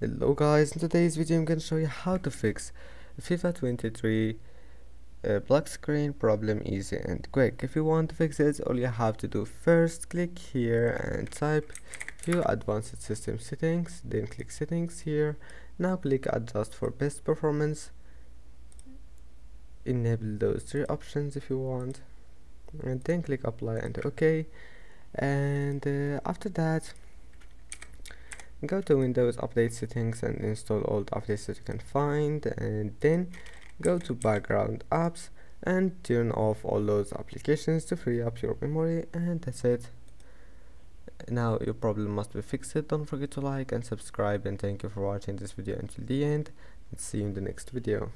Hello guys, in today's video I'm going to show you how to fix FIFA 23 uh, black screen problem easy and quick. If you want to fix it, all you have to do first click here and type view advanced system settings, then click settings here. Now click adjust for best performance. Enable those three options if you want and then click apply and ok and uh, after that go to Windows Update Settings and install all the updates that you can find and then go to background apps and turn off all those applications to free up your memory and that's it. Now your problem must be fixed. Don't forget to like and subscribe and thank you for watching this video until the end. And see you in the next video